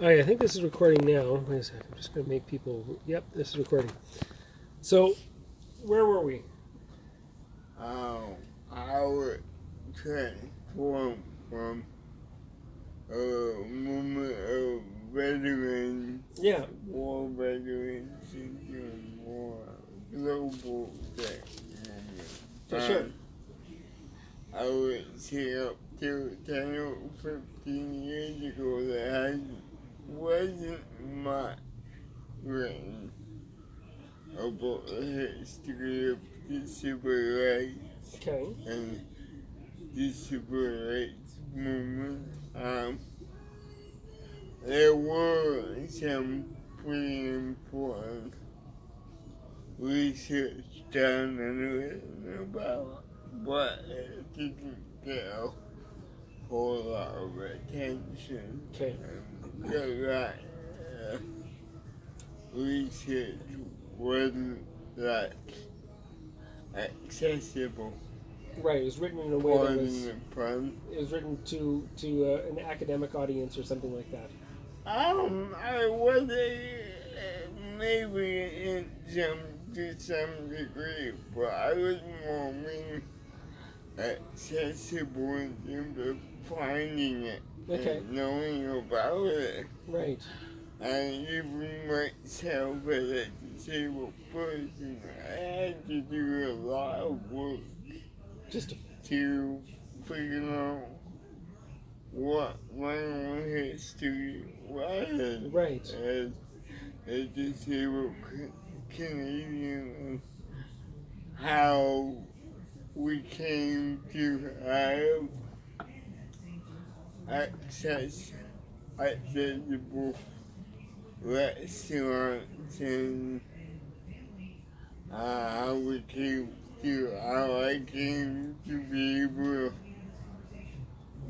All right, I think this is recording now. Wait a second. I'm just going to make people. Yep, this is recording. So, where were we? Um, I would transform from a movement of veterans, Yeah. war veterans, into a more global movement. For sure. Um, I would say up to 10 or 15 years ago that I wasn't much written about the history of the civil rights Okay. and the civil rights movement. Um, there were some pretty important research done and written about, but it didn't get a whole lot of attention. Okay. Um, that uh, research wasn't that accessible Right. It was written in a way that was. It was written to to uh, an academic audience or something like that. Um, I was a, uh, maybe in some to some degree, but I was more mean accessible in terms of finding it Okay. and knowing about it. Right. And even myself as a disabled person, I had to do a lot of work Just. to figure out what my own history was Right. as a disabled Canadian how we came to have access accessible restaurants and uh, we came to how I came to be able to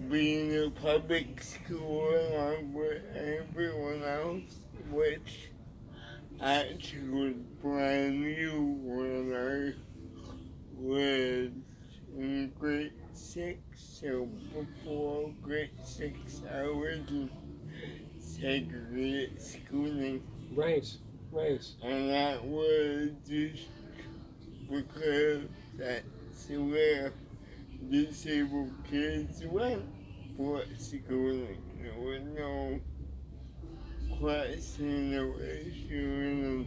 be in a public school along with everyone else, which actually was brand new when I was in grade six. So before grade six, I was in segregated schooling. Right. Right. And that was just because that's where disabled kids went for schooling. There was no question of issue. And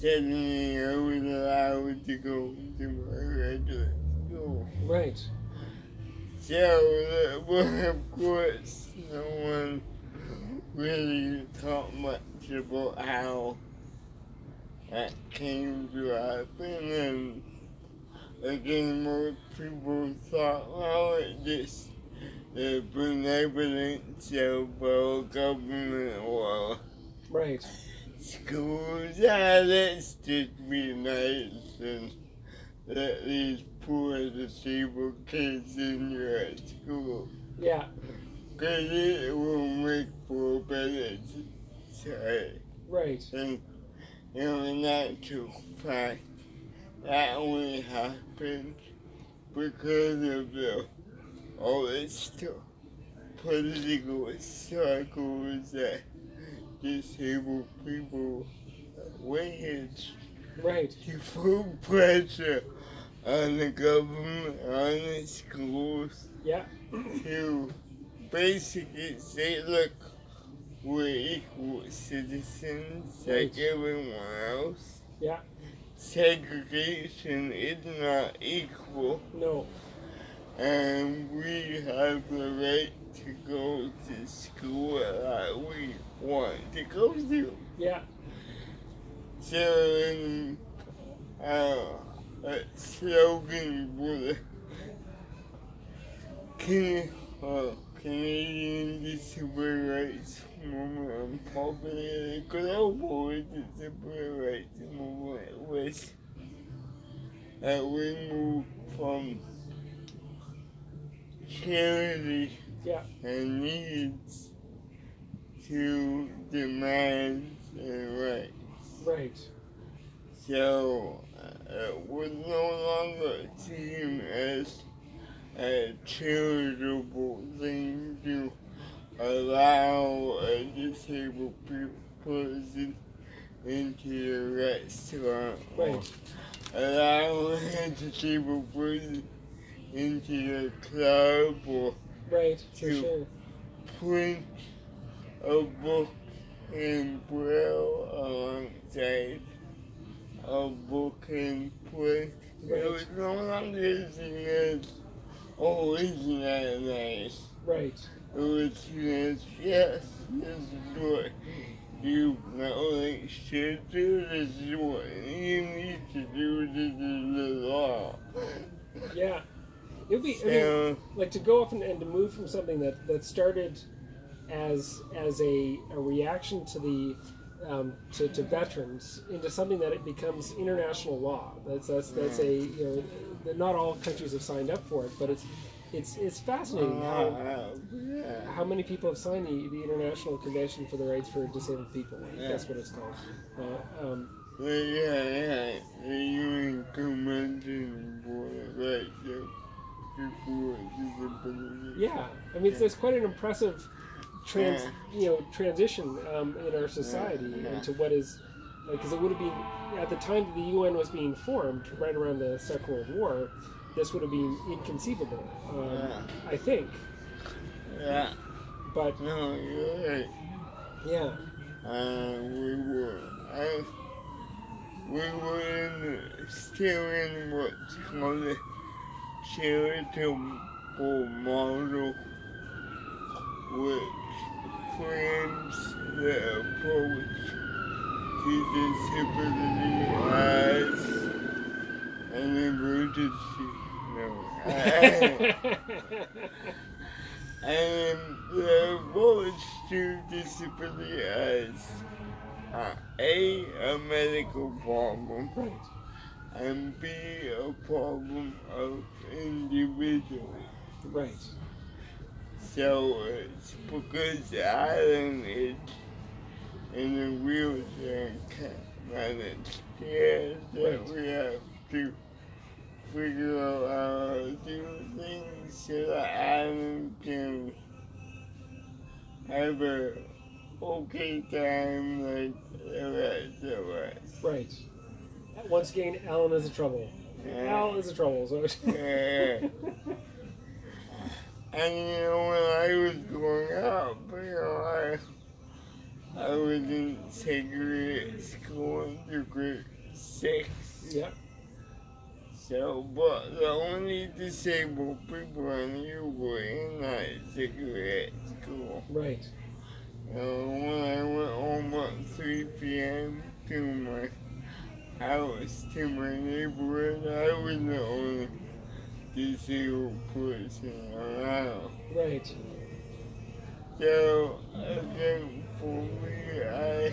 suddenly I was allowed to go to my regular school. Right. So, uh, well, of course, no one really taught much about how that came to happen, and again, most people thought, well, it just the benevolence of our government or Right. Schools. Just be nice and let these poor disabled kids in your school. Yeah. Because it will make for a better society. Right. And, you know, in actual fact, that only happened because of the, all the stuff, political circles that disabled people waged Right. to put pressure on the government, on the schools, Yeah. to basically say, look, we're equal citizens like everyone else. Yeah. Segregation is not equal, No. and we have the right to go to school that we want to go to. Yeah. So, uh, a slogan the Can- uh, Canadian Disability Rights Movement and the global disability rights movement was that we moved from charity Yeah. and needs to demand and rights. Right. So uh, it was no longer seen as a charitable thing to allow a disabled pe- person into the restaurant. Right. Allow a disabled person into the club or Right. For To- sure. print a book in braille um, alongside a book in print. Right. It was no longer as, oh, isn't that nice? Right. It was as, yes, this is what you only should do, this is what you need to do, this is the law. Yeah. It would be. I mean, like to go off and, and to move from something that that started as as a, a reaction to the um, to, to veterans into something that it becomes international law. That's that's that's a you know that not all countries have signed up for it, but it's it's it's fascinating how uh, yeah. how many people have signed the, the International Convention for the Rights for Disabled People. Yeah. That's what it's called. Uh, um, yeah, yeah, Convention for the Rights of People with Disabilities. Yeah, I mean, it's, there's quite an impressive trans, Yeah. you know, transition um, in our society Yeah. into what is, because it would have been at the time that the UN was being formed, right around the Second World War, this would have been inconceivable. Um, Yeah. I think, Yeah, but no, you're right. yeah, Uh, we were, I, we were in, still in what's called charitable model, which frames the approach to disability as an emergency. No. and the approach to disability as uh, A, a medical problem, right, and be a problem of individual. right, So it's because Alan is in a wheelchair and can't manage stairs that Right. we have to figure out how to do things so that Alan can have a okay time like the rest of us. right. Once again, Alan is a trouble. Yeah. Al is a trouble. So. And you know, when I was growing up, you know, I, I was in segregated school until grade six. yeah, So, but the only disabled people I knew were in that segregated school. right, know, when I went home at 3 p.m. to my house, to my neighborhood, I was the only disabled person around. right, So, again, for me, I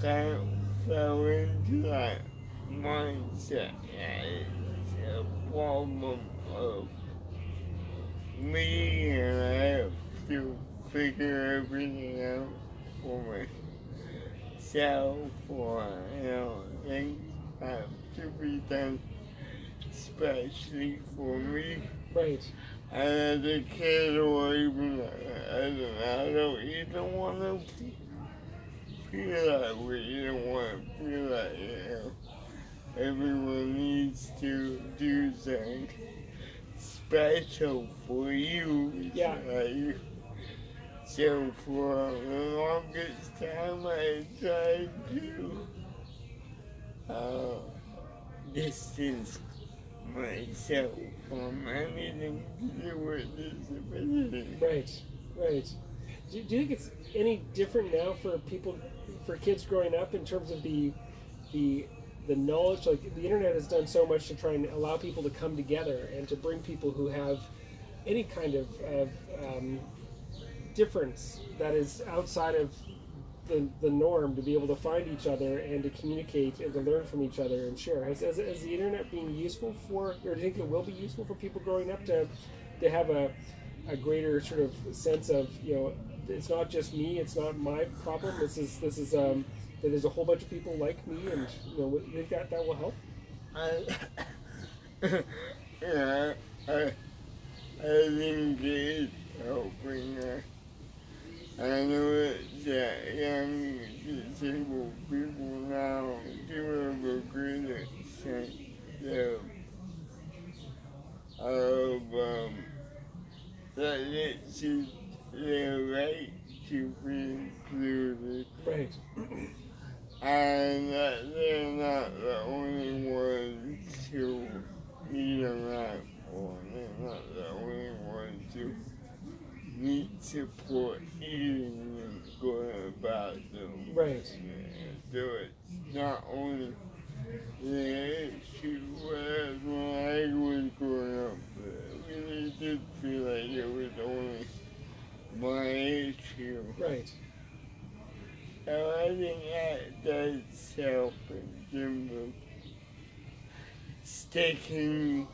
kind of fell into that mindset. It's a problem of me and I have to figure everything out for myself or, you know, things have to be done especially for me. right, And as a kid or even as an adult, you don't want to feel that way. You don't want to feel that, you know, everyone needs to do something special for you. Yeah. So for the longest time, I tried to uh, distance myself from anything to do with disability. right, right. Do, do you think it's any different now for people, for kids growing up in terms of the, the, the knowledge? Like the internet has done so much to try and allow people to come together and to bring people who have any kind of, of um, difference that is outside of the, the norm to be able to find each other and to communicate and to learn from each other and share. Has, has, has the internet been useful for, or do you think it will be useful for people growing up to, to have a, a greater sort of sense of, you know, it's not just me, it's not my problem, this is, this is, um, that there's a whole bunch of people like me and, you know, you think that that will help? I, yeah, I, I think it helping her. I know that young disabled people now have a greater sense of, of um, that it's their right to be included. Right. And that they're not the only ones who need a or they're not the only ones who need support eating and going about them. Right. So it's not only the issue whereas when I was growing up, I really did feel like it was only my issue. Right. So I think that does help in terms of staking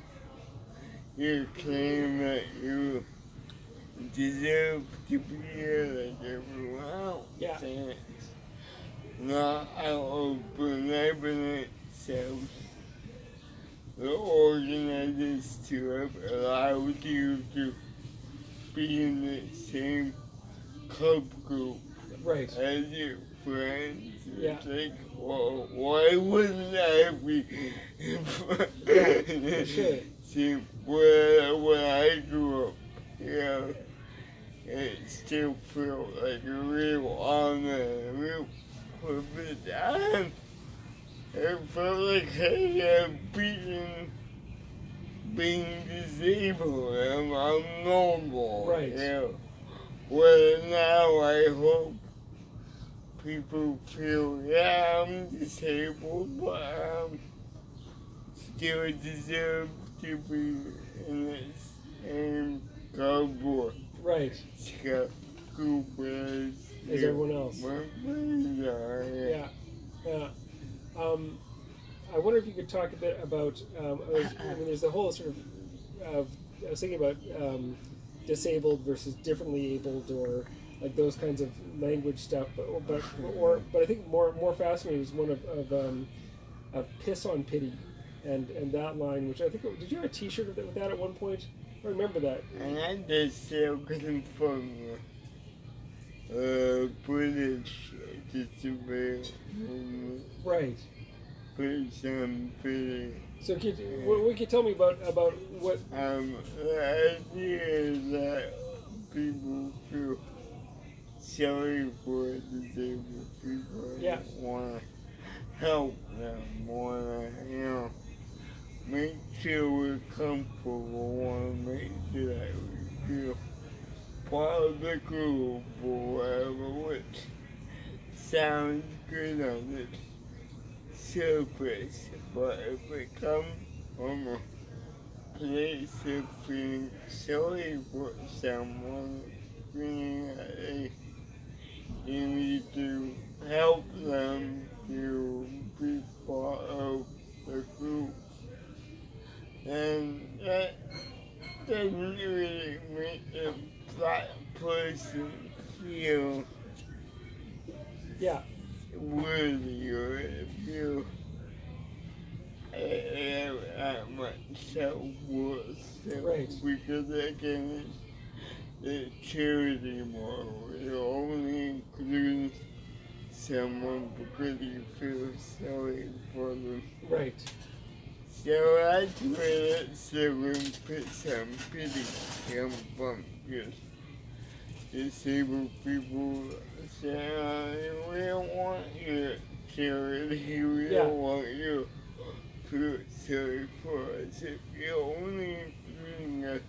your claim that you deserve to be here like everyone else. Yeah. Not out of benevolent self. The organizers to have allowed you to be in the same club group Right. as your friends. Yeah. It's like, well, why wouldn't I be? for sure. See, where, when I grew up, you know, it feel like a real honor, a real privilege. And it felt like I had beaten being disabled. I'm, I'm normal. Right. You know. Where now I hope people feel, yeah, I'm disabled, but I'm still deserve to be in the same cardboard Right. scout group as, As everyone else. My friends are, Yeah. Yeah. Um, I wonder if you could talk a bit about. Um, I, was, I mean, there's the whole sort of. of I was thinking about um, disabled versus differently abled, or like those kinds of language stuff. But but or but I think more more fascinating is one of of, um, of piss on pity, and and that line, which I think did you have a T-shirt with that- at one point? I remember that. And I just couldn't from uh, British disabled movement, Right. British um, pretty. So could, what, what could you tell me about about what? Um, the idea is that people feel sorry for disabled people. Yeah. Want to help them. Want to, you know, make sure we're comfortable. Want to make sure that we feel part of whatever, which? Sounds good on the surface, but if it comes from a place of feeling sorry for someone, feeling that they, you need to help them to be part It only includes someone because you feel sorry for them. Right. So where that seven percent pity comes from. Because disabled people say, "Oh, we don't want your charity, we Yeah. don't want you to feel sorry for us. If you're only doing us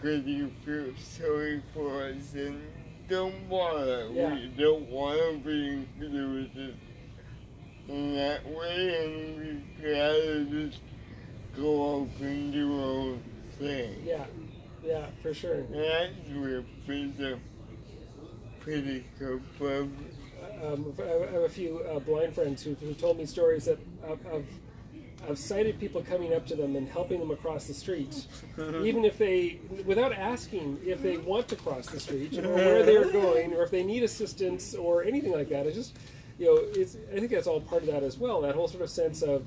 because you feel sorry for us, and don't bother. Yeah. We don't want to be included in that way, and we'd rather just go off and do our own thing. Yeah. Yeah. For sure. And that's where freedom pretty come from. um, I have a few uh, blind friends who, who told me stories that, of, of, of sighted people coming up to them and helping them across the street, even if they, without asking if they want to cross the street or where they're going or if they need assistance or anything like that. It's just, you know, it's, I think that's all part of that as well. That whole sort of sense of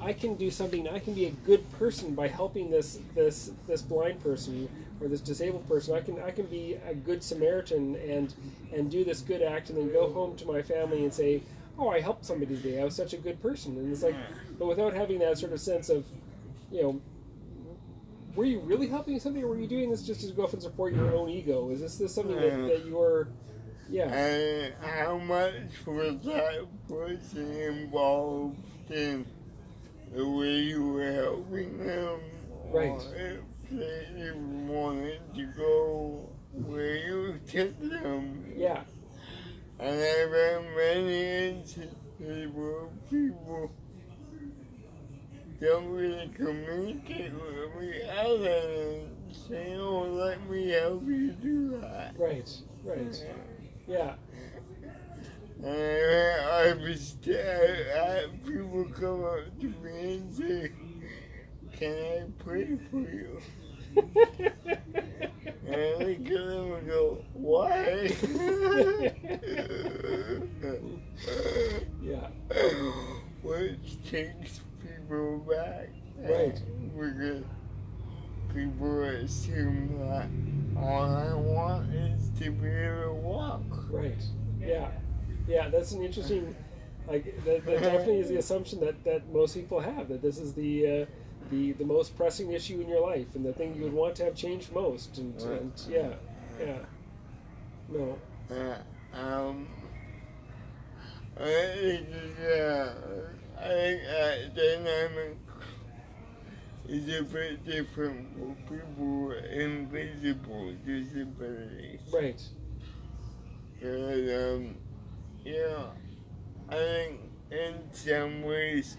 I can do something. I can be a good person by helping this this this blind person or this disabled person. I can I can be a good Samaritan and and do this good act and then go home to my family and say, oh, I helped somebody today. I was such a good person. And it's like, mm. but without having that sort of sense of, you know. Were you really helping somebody, or were you doing this just to go off and support your own ego? Is this, this something that, mm. that you're, yeah, And how much was that person involved in the way you were helping them? Right. If they wanted to go where you took them. yeah, And I've had many instances where people don't really communicate with me other than saying, oh, let me help you do that. right, right, yeah, And I, I was I had people come up to me and say, Can I pray for you? And I look at them and go, Why? yeah, Which takes people. Because people assume that all I want is to be able to walk. right, yeah, yeah. That's an interesting, like that, that definitely is the assumption that that most people have that this is the. Uh, the, the most pressing issue in your life and the thing you would want to have changed most and, Right. and yeah yeah no Uh, um, I think, uh, I think that dynamic is a bit different for people with invisible disabilities. right And, um, yeah, I think in some ways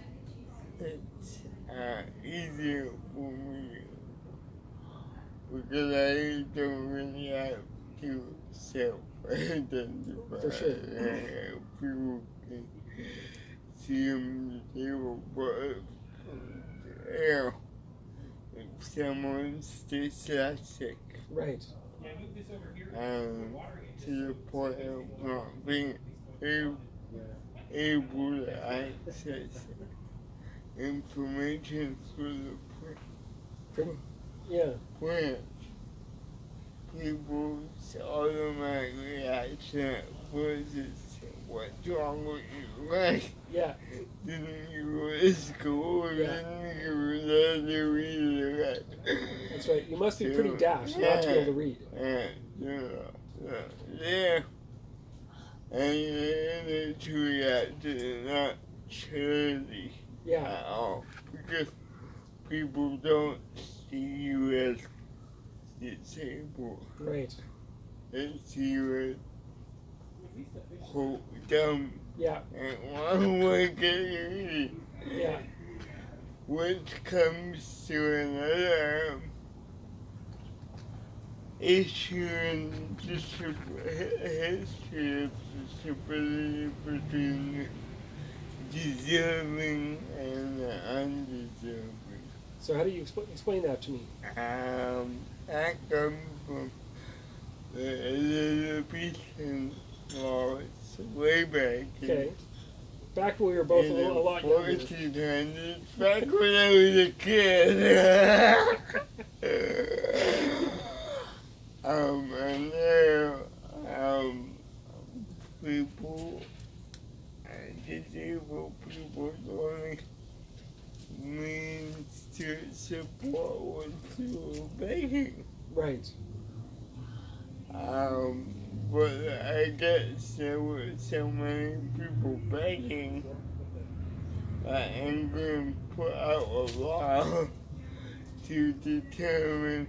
it's uh, easier for me because I don't really have to self-identify. For sure. Uh, people can see them table, but yeah, someone's dyslexic, right. Um, to the point of not being able, able to access information through the pr- yeah. Plant. People's automatic reaction was what's wrong with you? Like, yeah didn't you go to school? Yeah. Didn't you learn to read that's right you must be pretty daft not to be able to read Yeah, yeah, yeah, yeah. And then it's reacted not charity yeah at all because people don't see you as disabled. right They see you as quote dumb. Yeah. And one way get yeah. Which comes to another issue in history of disability between deserving and undeserving. so how do you expl- explain that to me? Um, that comes from the Elizabethan laws way back okay back when we were both a, little, a lot younger 1400s, back when I was a kid. um, and there, um, people, disabled people, only means to support was through begging. right Um, but I guess there were so many people begging. That England put out a law to determine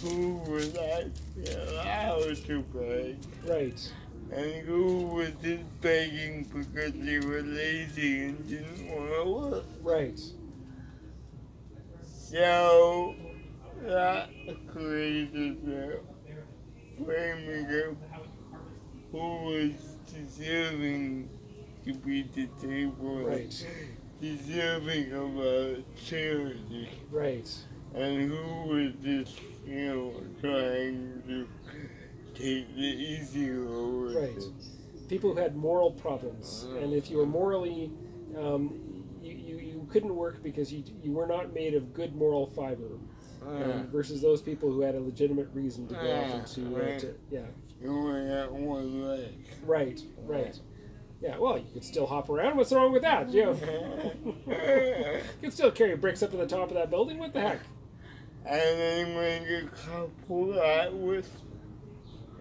who was actually allowed to beg. Right. And who was just begging because they were lazy and didn't want to work. right. So that created the framing of who was deserving to be disabled, Right. deserving of a charity, right and who was just, you know, trying to take the easy road. Right. people who had moral problems, and if you were morally, um, you, you, you couldn't work because you you were not made of good moral fiber, Uh, um, versus those people who had a legitimate reason to go off Yeah, into uh, right. to, yeah. You only got one leg. Right, right. Yeah, well, you could still hop around. What's wrong with that? You, you can still carry bricks up to the top of that building. What the heck? And then when you couple that with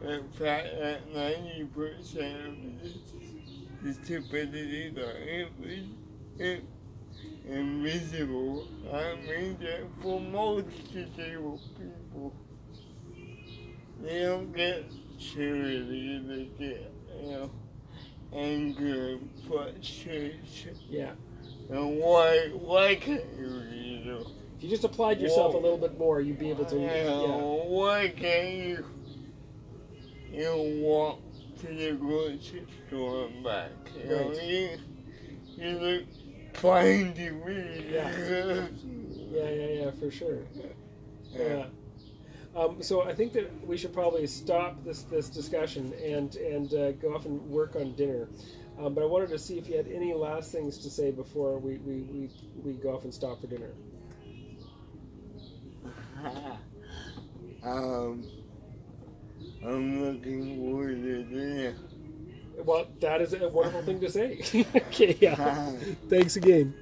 the fact that ninety percent of this stupidity are invi- in- invisible, that means that for most disabled people, they don't get charity, they get, you know, anger and frustration. Yeah. And why, why can't you them? If you just applied yourself a little bit more, you'd be able to. You Yeah. why can't you, you walk to the grocery store and back? You know, Right. you, you look fine to me. Yeah. Yeah, yeah, yeah, for sure. Yeah. Um, so I think that we should probably stop this this discussion and and uh, go off and work on dinner. Um, but I wanted to see if you had any last things to say before we, we, we, we go off and stop for dinner. um, I'm looking forward to dinner. Well, that is a wonderful thing to say. okay, yeah. Thanks again.